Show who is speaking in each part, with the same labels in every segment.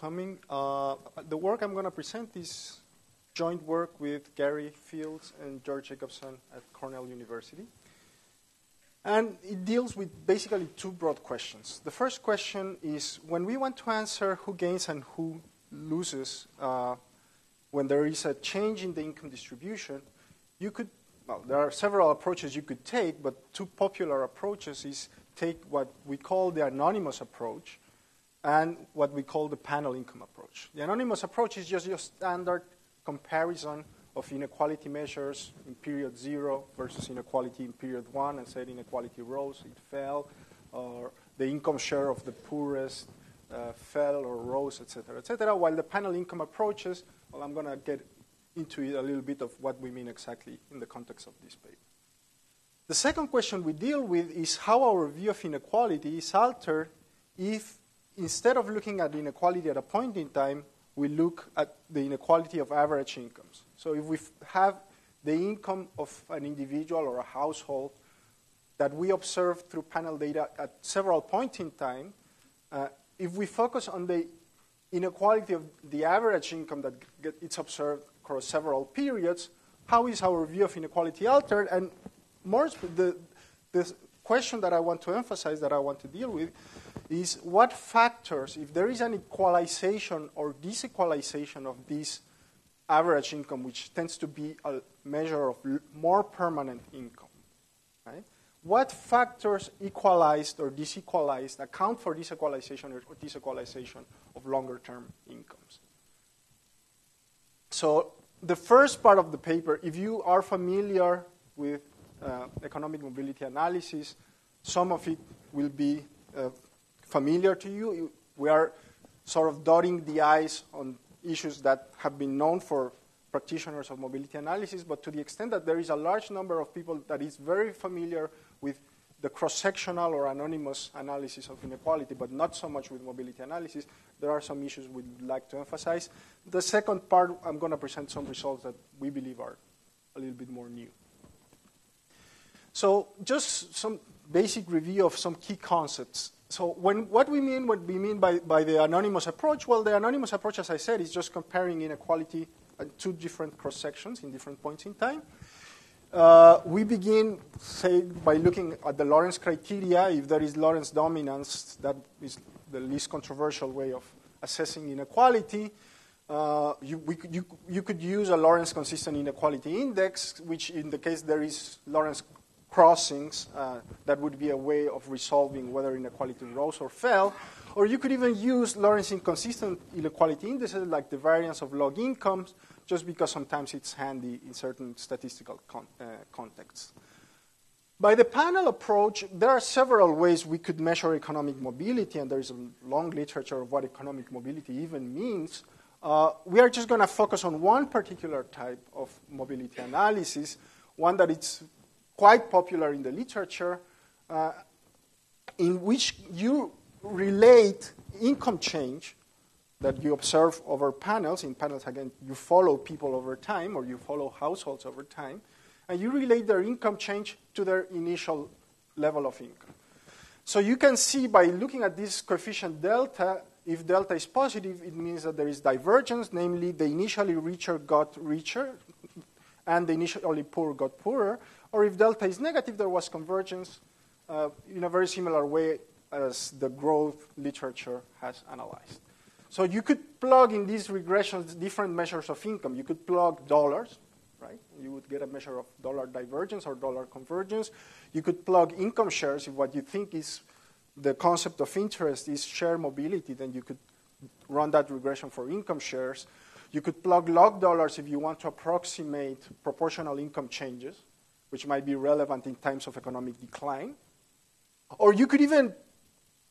Speaker 1: coming. Uh, the work I'm going to present is joint work with Gary Fields and George Jakubson at Cornell University. And it deals with basically two broad questions. The first question is when we want to answer who gains and who loses uh, when there is a change in the income distribution, you could, well, there are several approaches you could take, but two popular approaches is take what we call the anonymous approach and what we call the panel income approach. The anonymous approach is just your standard comparison of inequality measures in period zero versus inequality in period one and said inequality rose, it fell, or the income share of the poorest uh, fell or rose, etc., etc. While the panel income approaches, well, I'm going to get into it a little bit of what we mean exactly in the context of this paper. The second question we deal with is how our view of inequality is altered if instead of looking at inequality at a point in time, we look at the inequality of average incomes. So if we have the income of an individual or a household that we observe through panel data at several points in time, uh, if we focus on the inequality of the average income that get, it's observed across several periods, how is our view of inequality altered? And more, the, the question that I want to emphasize, that I want to deal with, is what factors, if there is an equalization or disequalization of this average income, which tends to be a measure of more permanent income, right? What factors equalized or disequalized account for this equalization or disequalization of longer term incomes? So, the first part of the paper, if you are familiar with uh, economic mobility analysis, some of it will be uh, familiar to you. We are sort of dotting the I's on issues that have been known for practitioners of mobility analysis, but to the extent that there is a large number of people that is very familiar with the cross-sectional or anonymous analysis of inequality, but not so much with mobility analysis, there are some issues we'd like to emphasize. The second part, I'm going to present some results that we believe are a little bit more new. So just some basic review of some key concepts. So when, what we mean, what we mean by, by the anonymous approach, well, the anonymous approach, as I said, is just comparing inequality at two different cross-sections in different points in time. Uh, we begin, say, by looking at the Lorenz criteria. If there is Lorenz dominance, that is the least controversial way of assessing inequality. Uh, you, we, you, you could use a Lorenz consistent inequality index, which in the case there is Lorenz crossings, uh, that would be a way of resolving whether inequality rose or fell. Or you could even use Lorenz inconsistent inequality indices like the variance of log incomes, just because sometimes it's handy in certain statistical con- uh, contexts. By the panel approach, there are several ways we could measure economic mobility, and there's a long literature of what economic mobility even means. Uh, we are just going to focus on one particular type of mobility analysis, one that it's quite popular in the literature, uh, in which you relate income change that you observe over panels. In panels, again, you follow people over time or you follow households over time, and you relate their income change to their initial level of income. So you can see by looking at this coefficient delta, if delta is positive, it means that there is divergence, namely the initially richer got richer and the initially poor got poorer. Or if delta is negative, there was convergence uh, in a very similar way as the growth literature has analyzed. So you could plug in these regressions different measures of income. You could plug dollars, right? You would get a measure of dollar divergence or dollar convergence. You could plug income shares if what you think is the concept of interest is share mobility, then you could run that regression for income shares. You could plug log dollars if you want to approximate proportional income changes which might be relevant in times of economic decline. Or you could even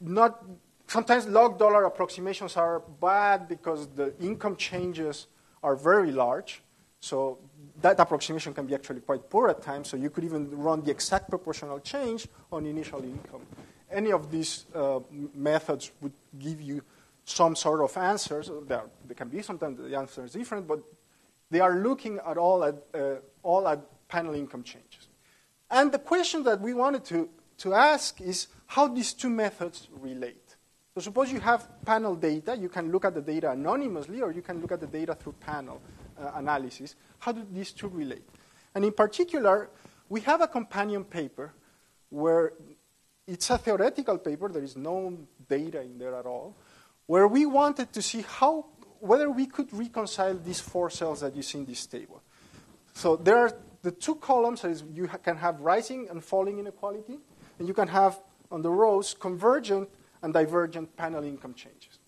Speaker 1: not, sometimes log dollar approximations are bad because the income changes are very large. So that approximation can be actually quite poor at times. So you could even run the exact proportional change on initial income. Any of these uh, methods would give you some sort of answers. There, there, can be sometimes the answer is different, but they are looking at all at uh, all at panel income changes. And the question that we wanted to, to ask is how these two methods relate. So suppose you have panel data, you can look at the data anonymously, or you can look at the data through panel uh, analysis. How do these two relate? And in particular, we have a companion paper where it's a theoretical paper, there is no data in there at all, where we wanted to see how, whether we could reconcile these four cells that you see in this table. So there are the two columns, is you can have rising and falling inequality, and you can have on the rows convergent and divergent panel income changes.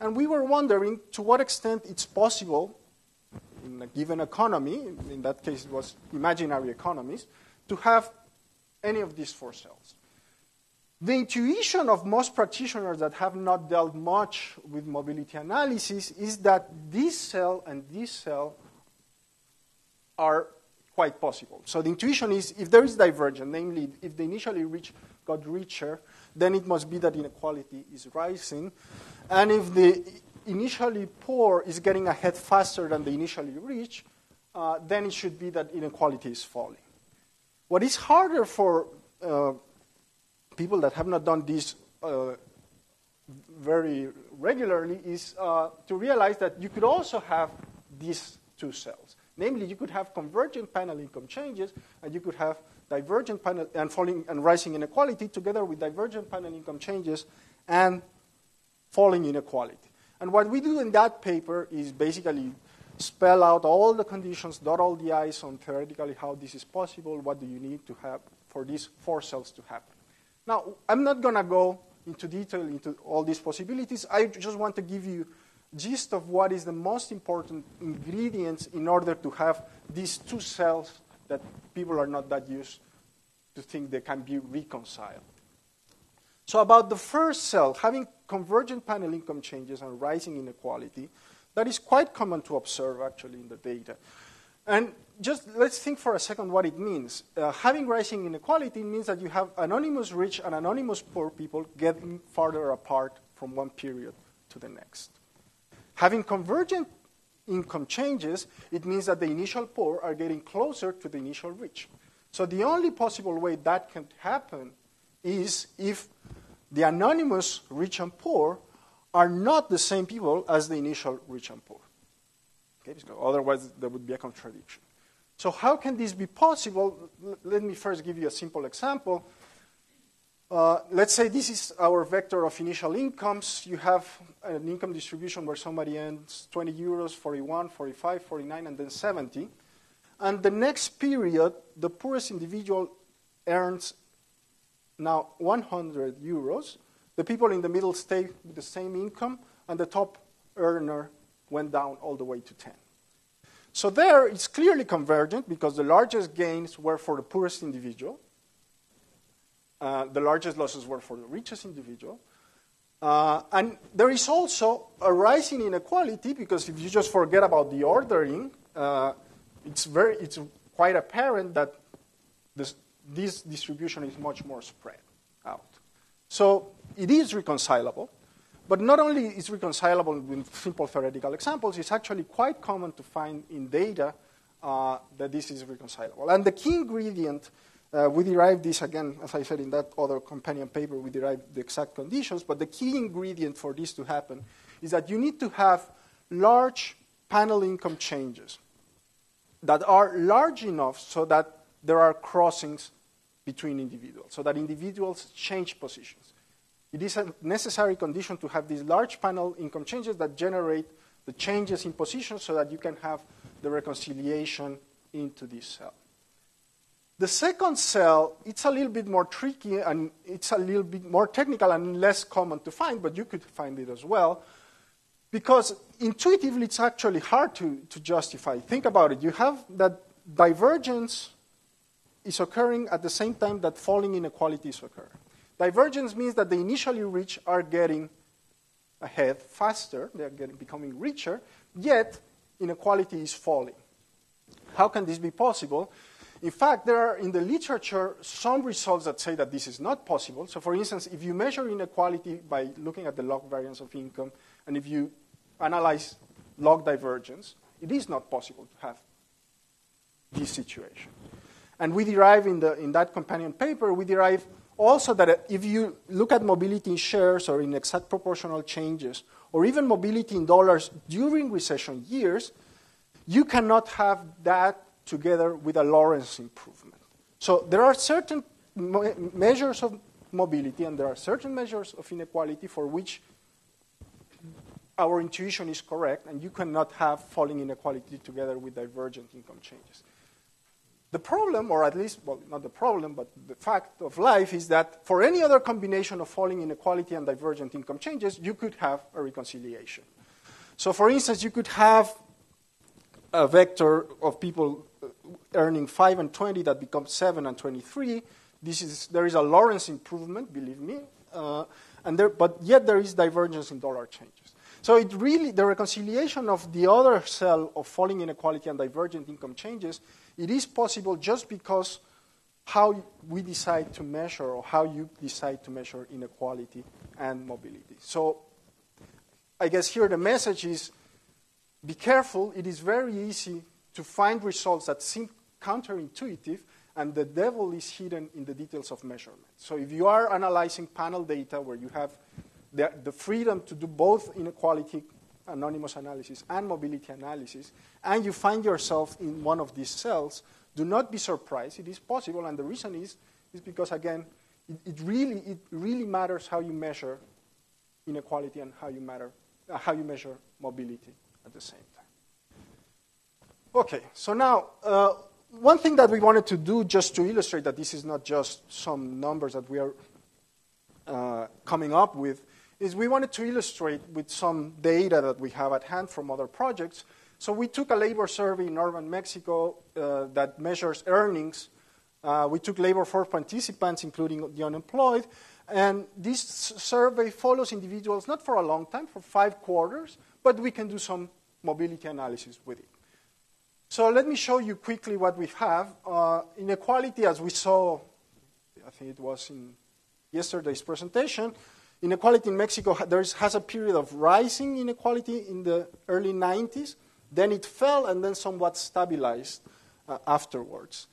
Speaker 1: And we were wondering to what extent it's possible in a given economy, in that case it was imaginary economies, to have any of these four cells. The intuition of most practitioners that have not dealt much with mobility analysis is that this cell and this cell are quite possible. So the intuition is if there is divergence, namely if the initially rich got richer, then it must be that inequality is rising. And if the initially poor is getting ahead faster than the initially rich, uh, then it should be that inequality is falling. What is harder for uh, people that have not done this uh, very regularly is uh, to realize that you could also have these two cells. Namely, you could have convergent panel income changes, and you could have divergent panel and falling and rising inequality together with divergent panel income changes and falling inequality. And what we do in that paper is basically spell out all the conditions, dot all the I's on theoretically how this is possible, what do you need to have for these four cells to happen. Now, I'm not going to go into detail into all these possibilities. I just want to give you gist of what is the most important ingredients in order to have these two cells that people are not that used to think they can be reconciled. So about the first cell, having convergent panel income changes and rising inequality, that is quite common to observe actually in the data. And just let's think for a second what it means. Uh, having rising inequality means that you have anonymous rich and anonymous poor people getting farther apart from one period to the next. Having convergent income changes, it means that the initial poor are getting closer to the initial rich. So the only possible way that can happen is if the anonymous rich and poor are not the same people as the initial rich and poor. Okay? Otherwise, there would be a contradiction. So how can this be possible? Let me first give you a simple example. Uh, let's say this is our vector of initial incomes. You have an income distribution where somebody earns 20 euros, 41, 45, 49, and then 70. And the next period, the poorest individual earns now 100 euros. The people in the middle stay with the same income, and the top earner went down all the way to 10. So there, it's clearly convergent because the largest gains were for the poorest individual, uh, the largest losses were for the richest individual. Uh, and there is also a rising inequality because if you just forget about the ordering, uh, it's, very, it's quite apparent that this, this distribution is much more spread out. So it is reconcilable, but not only is reconcilable with simple theoretical examples, it's actually quite common to find in data uh, that this is reconcilable. And the key ingredient uh, we derived this again, as I said in that other companion paper, we derived the exact conditions, but the key ingredient for this to happen is that you need to have large panel income changes that are large enough so that there are crossings between individuals, so that individuals change positions. It is a necessary condition to have these large panel income changes that generate the changes in position so that you can have the reconciliation into this cell. The second cell, it's a little bit more tricky and it's a little bit more technical and less common to find, but you could find it as well. Because intuitively, it's actually hard to, to justify. Think about it. You have that divergence is occurring at the same time that falling inequality is occurring. Divergence means that the initially rich are getting ahead faster, they're getting, becoming richer, yet inequality is falling. How can this be possible? In fact, there are in the literature some results that say that this is not possible. So, for instance, if you measure inequality by looking at the log variance of income, and if you analyze log divergence, it is not possible to have this situation. And we derive in, the, in that companion paper, we derive also that uh, if you look at mobility in shares or in exact proportional changes, or even mobility in dollars during recession years, you cannot have that together with a Lorenz improvement. So there are certain measures of mobility and there are certain measures of inequality for which our intuition is correct, and you cannot have falling inequality together with divergent income changes. The problem, or at least, well, not the problem, but the fact of life is that for any other combination of falling inequality and divergent income changes, you could have a reconciliation. So, for instance, you could have a vector of people earning 5 and 20 that becomes 7 and 23. This is, there is a Lorenz improvement, believe me, uh, and there, but yet there is divergence in dollar changes. So it really, the reconciliation of the other cell of falling inequality and divergent income changes, it is possible just because how we decide to measure or how you decide to measure inequality and mobility. So I guess here the message is be careful. It is very easy to find results that seem counterintuitive, and the devil is hidden in the details of measurement. So if you are analyzing panel data where you have the, the freedom to do both inequality anonymous analysis and mobility analysis, and you find yourself in one of these cells, do not be surprised. It is possible, and the reason is, is because, again, it, it really, it really matters how you measure inequality and how you, matter, uh, how you measure mobility at the same time. Okay, so now, uh, one thing that we wanted to do just to illustrate that this is not just some numbers that we are uh, coming up with is we wanted to illustrate with some data that we have at hand from other projects. So we took a labor survey in urban Mexico uh, that measures earnings. Uh, we took labor force participants, including the unemployed, and this survey follows individuals not for a long time, for five quarters, but we can do some mobility analysis with it. So let me show you quickly what we have. Uh, inequality, as we saw, I think it was in yesterday's presentation, Inequality in Mexico has a period of rising inequality in the early 90s, then it fell and then somewhat stabilized uh, afterwards.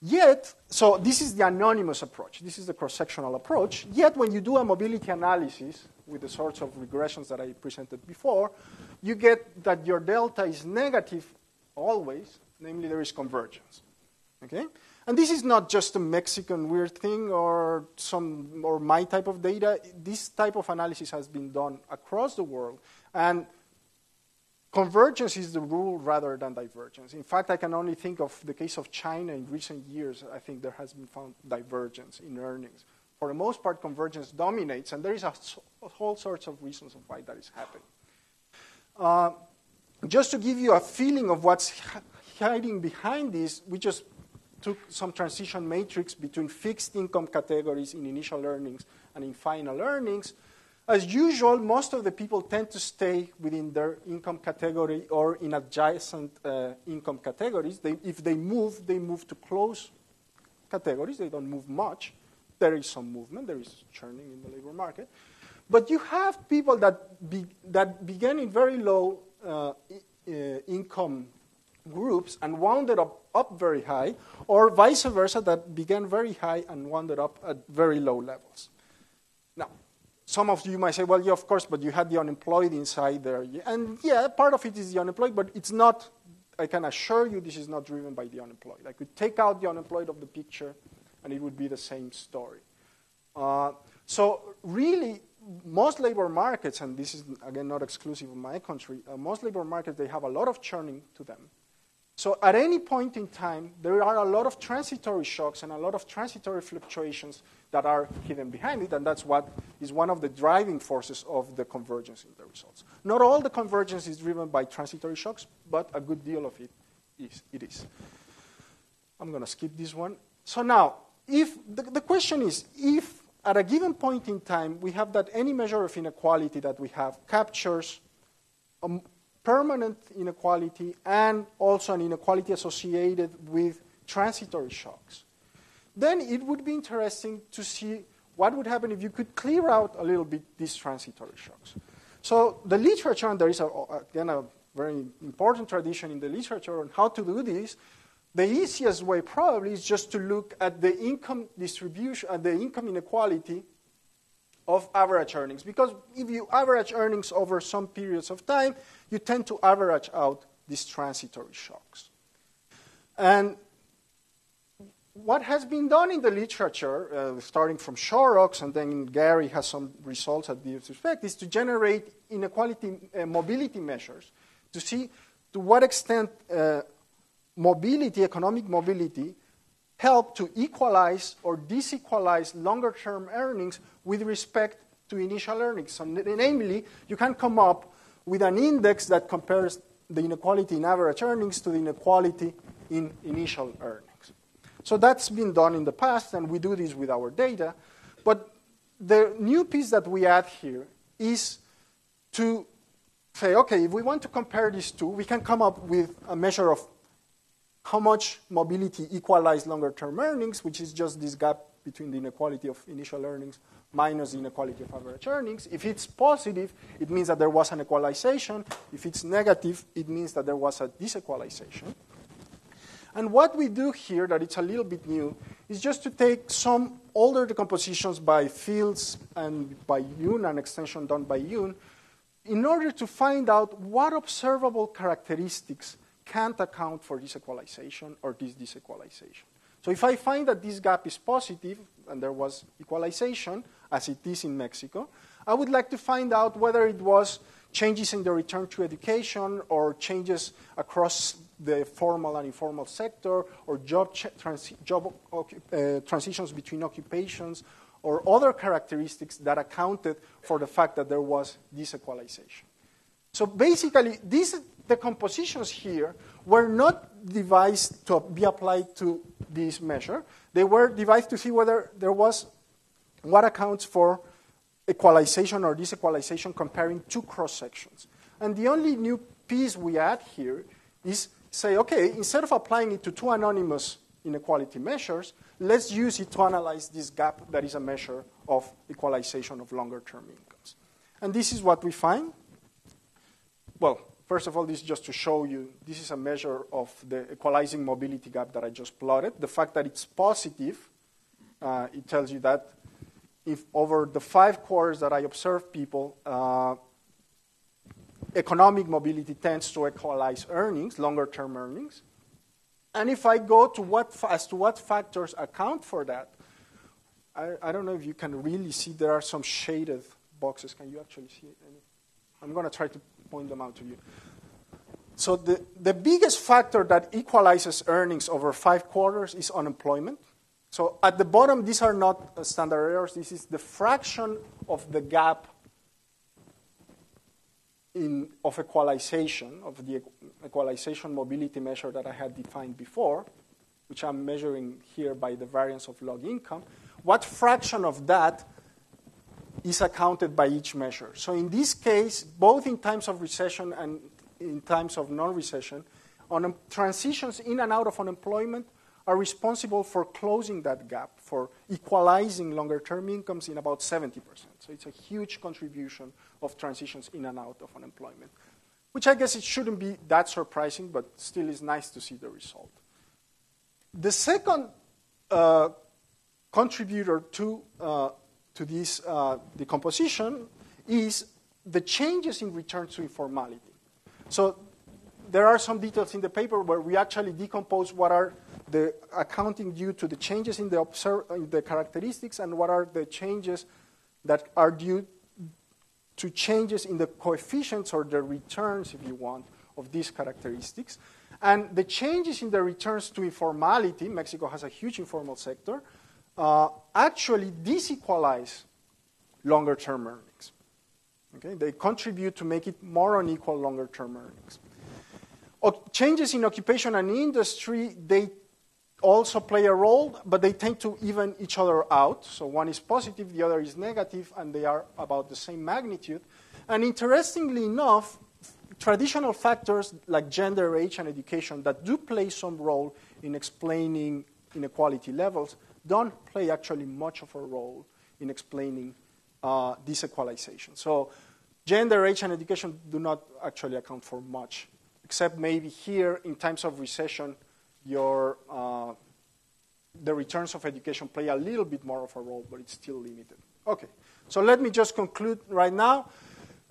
Speaker 1: Yet, so this is the anonymous approach, this is the cross sectional approach. Yet, when you do a mobility analysis with the sorts of regressions that I presented before, you get that your delta is negative always, namely, there is convergence. Okay? And this is not just a Mexican weird thing or some or my type of data. This type of analysis has been done across the world, and convergence is the rule rather than divergence. In fact, I can only think of the case of China in recent years. I think there has been found divergence in earnings. For the most part, convergence dominates, and there is a, a whole sorts of reasons of why that is happening. Uh, just to give you a feeling of what's hiding behind this, we just took some transition matrix between fixed income categories in initial earnings and in final earnings. As usual, most of the people tend to stay within their income category or in adjacent uh, income categories. They, if they move, they move to close categories. They don't move much. There is some movement, there is churning in the labor market. But you have people that, be, that began in very low uh, uh, income groups and wound up, up very high, or vice versa, that began very high and wound up at very low levels. Now, some of you might say, well, yeah, of course, but you had the unemployed inside there. And yeah, part of it is the unemployed, but it's not, I can assure you, this is not driven by the unemployed. I could take out the unemployed of the picture, and it would be the same story. Uh, so, really, most labor markets, and this is again not exclusive of my country, uh, most labor markets they have a lot of churning to them. So at any point in time, there are a lot of transitory shocks and a lot of transitory fluctuations that are hidden behind it, and that's what is one of the driving forces of the convergence in the results. Not all the convergence is driven by transitory shocks, but a good deal of it is. It is. I'm going to skip this one. So now, if the, the question is, if at a given point in time we have that any measure of inequality that we have captures a permanent inequality and also an inequality associated with transitory shocks. Then it would be interesting to see what would happen if you could clear out a little bit these transitory shocks. So the literature, and there is a, again a very important tradition in the literature on how to do this, the easiest way probably is just to look at the income distribution, at the income inequality of average earnings. Because if you average earnings over some periods of time, you tend to average out these transitory shocks. And what has been done in the literature, uh, starting from Shorrocks, and then Gary has some results at this respect, is to generate inequality uh, mobility measures to see to what extent uh, mobility, economic mobility, help to equalize or disequalize longer term earnings with respect to initial earnings. So, namely, you can come up with an index that compares the inequality in average earnings to the inequality in initial earnings. So that's been done in the past, and we do this with our data. But the new piece that we add here is to say, okay, if we want to compare these two, we can come up with a measure of how much mobility equalized longer term earnings, which is just this gap between the inequality of initial earnings minus the inequality of average earnings. If it's positive, it means that there was an equalization. If it's negative, it means that there was a disequalization. And what we do here, that it's a little bit new, is just to take some older decompositions by Fields and by Yun, an extension done by Yun, in order to find out what observable characteristics can't account for this equalization or this disequalization. So if I find that this gap is positive, and there was equalization, as it is in Mexico, I would like to find out whether it was changes in the return to education or changes across the formal and informal sector or job, trans job uh, transitions between occupations or other characteristics that accounted for the fact that there was this equalization. So basically, these decompositions here were not devised to be applied to this measure. They were devised to see whether there was what accounts for equalization or disequalization comparing two cross sections. And the only new piece we add here is say, okay, instead of applying it to two anonymous inequality measures, let's use it to analyze this gap that is a measure of equalization of longer term incomes. And this is what we find. Well, first of all, this is just to show you this is a measure of the equalizing mobility gap that I just plotted. The fact that it's positive, uh, it tells you that if over the five quarters that I observe people, uh, economic mobility tends to equalize earnings, longer term earnings. And if I go to what, as to what factors account for that, I, I don't know if you can really see, there are some shaded boxes. Can you actually see it? I'm going to try to point them out to you. So the, the biggest factor that equalizes earnings over five quarters is unemployment. So at the bottom, these are not standard errors. This is the fraction of the gap in, of equalization, of the equalization mobility measure that I had defined before, which I'm measuring here by the variance of log income, what fraction of that is accounted by each measure? So in this case, both in times of recession and in times of non-recession, on transitions in and out of unemployment are responsible for closing that gap, for equalizing longer term incomes in about 70%. So it's a huge contribution of transitions in and out of unemployment, which I guess it shouldn't be that surprising, but still is nice to see the result. The second uh, contributor to, uh, to this uh, decomposition is the changes in return to informality. So there are some details in the paper where we actually decompose what are the accounting due to the changes in the, observe, in the characteristics and what are the changes that are due to changes in the coefficients or the returns, if you want, of these characteristics. And the changes in the returns to informality, Mexico has a huge informal sector, uh, actually disequalize longer term earnings. Okay? They contribute to make it more unequal longer term earnings. O- changes in occupation and industry, they also play a role, but they tend to even each other out. So one is positive, the other is negative, and they are about the same magnitude. And interestingly enough, traditional factors like gender, age, and education that do play some role in explaining inequality levels don't play actually much of a role in explaining uh, this equalization. So gender, age, and education do not actually account for much, except maybe here in times of recession your uh, the returns of education play a little bit more of a role, but it's still limited. Okay, so let me just conclude right now.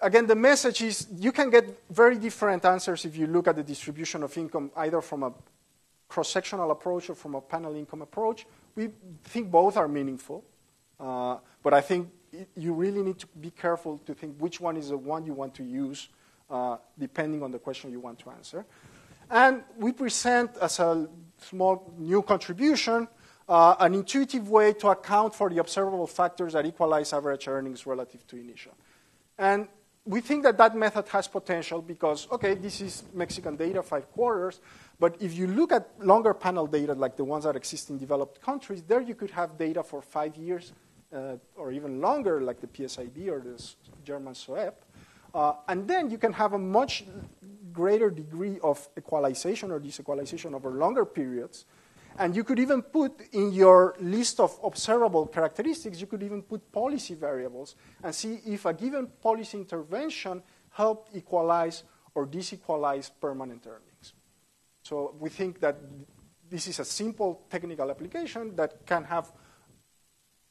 Speaker 1: Again, the message is you can get very different answers if you look at the distribution of income, either from a cross sectional approach or from a panel income approach. We think both are meaningful, uh, but I think you really need to be careful to think which one is the one you want to use, uh, depending on the question you want to answer. And we present as a small new contribution uh, an intuitive way to account for the observable factors that equalize average earnings relative to initial. And we think that that method has potential because, okay, this is Mexican data, five quarters, but if you look at longer panel data like the ones that exist in developed countries, there you could have data for five years uh, or even longer, like the PSID or the German SOEP. Uh, and then you can have a much greater degree of equalization or disequalization over longer periods. And you could even put in your list of observable characteristics, you could even put policy variables and see if a given policy intervention helped equalize or disequalize permanent earnings. So we think that this is a simple technical application that can have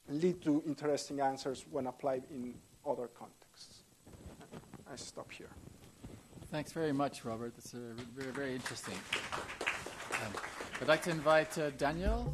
Speaker 1: lead to interesting answers when applied in other contexts. I stop here.
Speaker 2: Thanks very much, Robert. That's very, very interesting. Um, I'd like to invite uh, Daniel